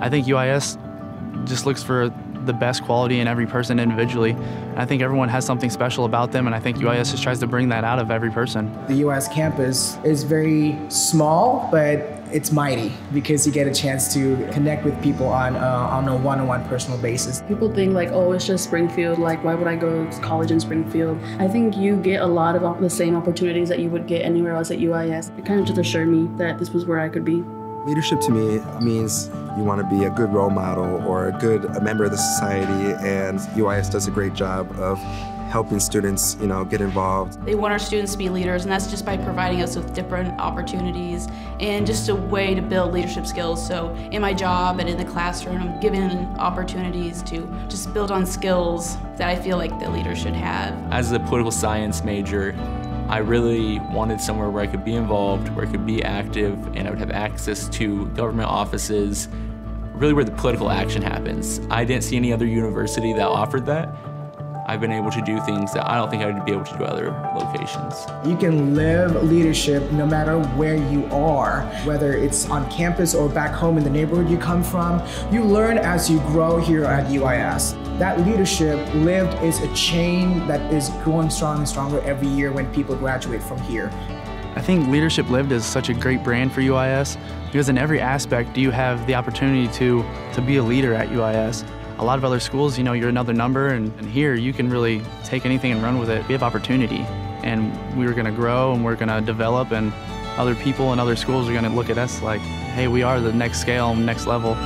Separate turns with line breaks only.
I think UIS just looks for the best quality in every person individually. And I think everyone has something special about them, and I think UIS just tries to bring that out of every person.
The UIS campus is very small, but it's mighty because you get a chance to connect with people on uh, on a one-on-one personal basis.
People think like, oh, it's just Springfield. Like, why would I go to college in Springfield? I think you get a lot of the same opportunities that you would get anywhere else at UIS. It kind of just assured me that this was where I could be.
Leadership to me means you want to be a good role model or a good a member of the society, and UIS does a great job of helping students, you know, get involved.
They want our students to be leaders, and that's just by providing us with different opportunities and just a way to build leadership skills. So in my job and in the classroom, I'm given opportunities to just build on skills that I feel like the leader should have.
As a political science major, I really wanted somewhere where I could be involved, where I could be active, and I would have access to government offices, really where the political action happens. I didn't see any other university that offered that. I've been able to do things that I don't think I would be able to do other locations.
You can live leadership no matter where you are, whether it's on campus or back home in the neighborhood you come from. You learn as you grow here at UIS. That leadership lived is a chain that is growing stronger and stronger every year when people graduate from here.
I think Leadership Lived is such a great brand for UIS because in every aspect you have the opportunity to, to be a leader at UIS. A lot of other schools, you know, you're another number, and, and here you can really take anything and run with it. We have opportunity, and we're going to grow and we're going to develop, and other people and other schools are going to look at us like, hey, we are the next scale, next level.